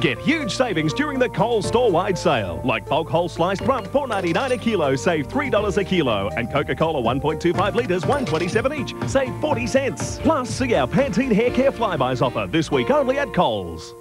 Get huge savings during the Coles store-wide sale. Like bulk whole sliced rump, four ninety nine a kilo, save $3 a kilo. And Coca-Cola 1.25 litres, 127 each, save 40 cents. Plus, see our Pantene Hair Care Flybuys offer this week only at Coles.